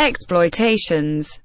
exploitations.